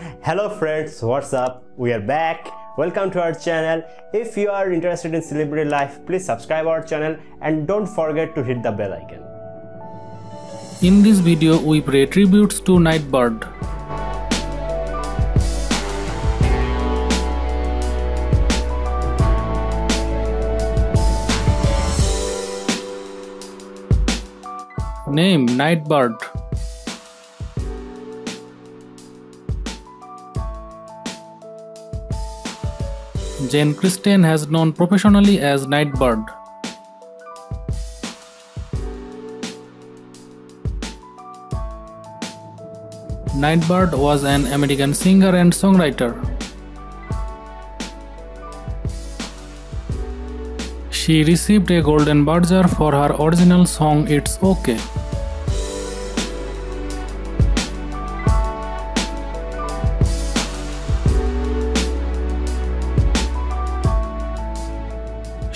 Hello friends, what's up? We are back. Welcome to our channel. If you are interested in celebrity life, please subscribe our channel and don't forget to hit the bell icon. In this video, we pay tributes to Nightbirde. Name Nightbirde. Jane Kristen has known professionally as Nightbirde. Nightbirde was an American singer and songwriter. She received a Golden Buzzer for her original song It's OK.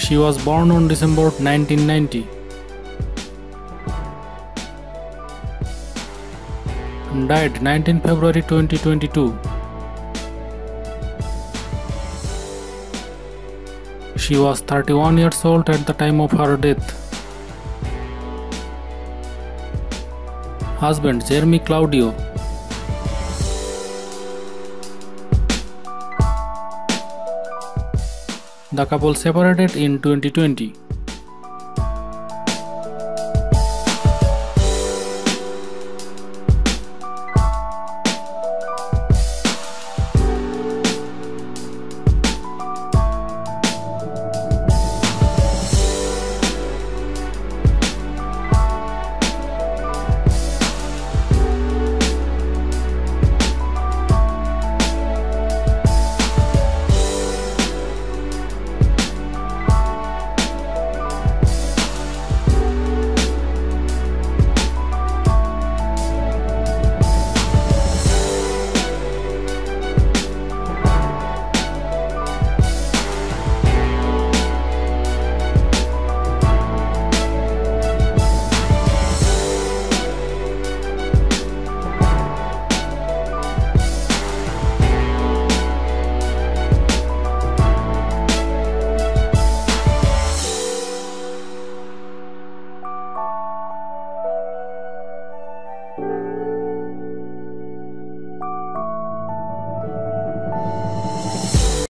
She was born on December 1990. Died 19 February 2022. She was 31 years old at the time of her death. Husband Jeremy Claudio. The couple separated in 2020.